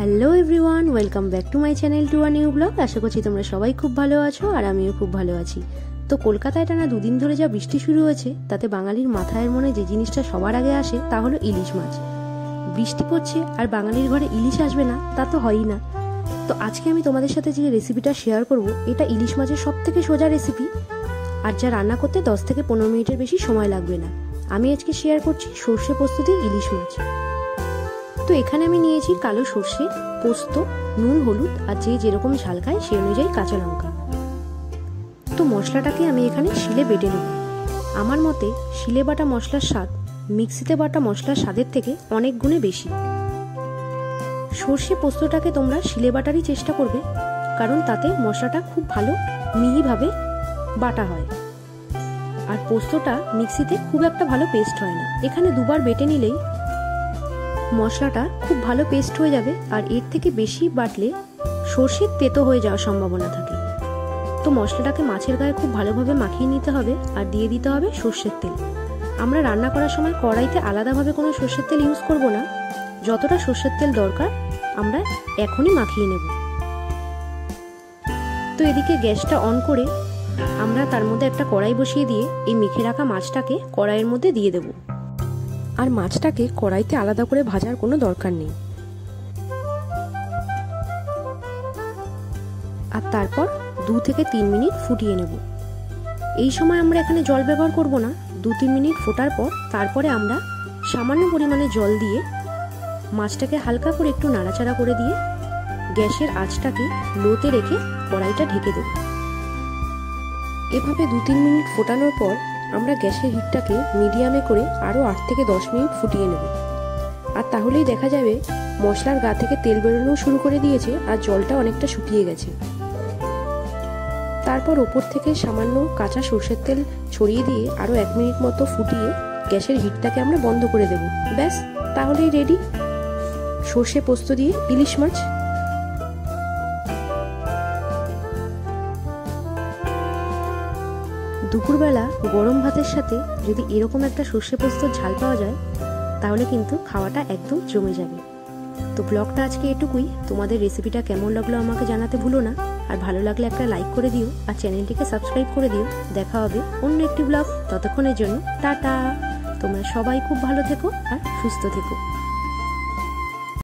Hello everyone welcome back to my channel to a new blog আশা করছি তোমরা সবাই খুব ভালো আছো আর আমিও খুব ভালো আছি। তো কলকাতায় টানা দুদিন ধরে যা বৃষ্টি শুরু হয়েছে, তাতে বাঙালির মাথায় মনে যে জিনিসটা সবার আগে আসে তা হলো ইলিশ মাছ। বৃষ্টি পড়ছে আর বাঙালির ঘরে ইলিশ আসবে না, তা তো হয়ই না। তো আজকে আমি তোমাদের সাথে যে রেসিপিটা শেয়ার করব, এটা ইলিশ মাছের সব থেকে সোজা রেসিপি আর যা রান্না করতে দশ থেকে পনেরো মিনিটের বেশি সময় লাগবে না। আমি আজকে শেয়ার করছি সর্ষে দিয়ে ইলিশ মাছ। তো এখানে আমি নিয়েছি কালো সর্ষে, পোস্ত, নুন, হলুদ আর যে যেরকম ঝাল খায় সেই অনুযায়ী কাঁচা লঙ্কা। তো মশলাটাকে আমি এখানে শিলে বেটে নেব। আমার মতে শিলে বাটা মশলার স্বাদ মিক্সিতে বাটা মশলার স্বাদের থেকে অনেক গুণে বেশি। সর্ষে পোস্তটাকে তোমরা শিলে বাটারই চেষ্টা করবে, কারণ তাতে মশলাটা খুব ভালো মিহিভাবে বাটা হয়। আর পোস্তটা মিক্সিতে খুব একটা ভালো পেস্ট হয় না। এখানে দুবার বেটে নিলেই মশলাটা খুব ভালো পেস্ট হয়ে যাবে আর এর থেকে বেশি বাটলে সর্ষের তেতো হয়ে যাওয়ার সম্ভাবনা থাকে। তো মশলাটাকে মাছের গায়ে খুব ভালোভাবে মাখিয়ে নিতে হবে আর দিয়ে দিতে হবে সর্ষের তেল। আমরা রান্না করার সময় কড়াইতে আলাদাভাবে কোনো সর্ষের তেল ইউজ করব না। যতটা সর্ষের তেল দরকার, আমরা এখনই মাখিয়ে নেব। তো এদিকে গ্যাসটা অন করে আমরা তার মধ্যে একটা কড়াই বসিয়ে দিয়ে এই মেখে রাখা মাছটাকে কড়াইয়ের মধ্যে দিয়ে দেবো। আর মাছটাকে কড়াইতে আলাদা করে ভাজার কোনো দরকার নেই। আর তারপর দু থেকে তিন মিনিট ফুটিয়ে নেব। এই সময় আমরা এখানে জল ব্যবহার করব না। দু তিন মিনিট ফোটার পর তারপরে আমরা সামান্য পরিমাণে জল দিয়ে মাছটাকে হালকা করে একটু নাড়াচাড়া করে দিয়ে গ্যাসের আঁচটাকে লোতে রেখে কড়াইটা ঢেকে দেব। এভাবে দু তিন মিনিট ফোটানোর পর আমরা গ্যাসের হিটটাকে মিডিয়ামে করে আরও আট থেকে দশ মিনিট ফুটিয়ে নেব। আর তাহলেই দেখা যাবে মশলার গা থেকে তেল বেরোনো শুরু করে দিয়েছে আর জলটা অনেকটা শুকিয়ে গেছে। তারপর ওপর থেকে সামান্য কাঁচা সর্ষের তেল ছড়িয়ে দিয়ে আরও এক মিনিট মতো ফুটিয়ে গ্যাসের হিটটাকে আমরা বন্ধ করে দেব। ব্যাস, তাহলেই রেডি সর্ষে পোস্ত দিয়ে ইলিশ মাছ। দুপুরবেলা গরম ভাতের সাথে যদি এরকম একটা সর্ষে পোস্তর ঝাল পাওয়া যায়, তাহলে কিন্তু খাওয়াটা একদম জমে যাবে। তো ব্লগটা আজকে এটুকুই। তোমাদের রেসিপিটা কেমন লাগল আমাকে জানাতে ভুলো না। আর ভালো লাগলে একটা লাইক করে দিও আর চ্যানেলটিকে সাবস্ক্রাইব করে দিও। দেখা হবে অন্য একটি ব্লগ ততক্ষণের জন্য। টাটা! তোমরা সবাই খুব ভালো থেকো আর সুস্থ থেকো।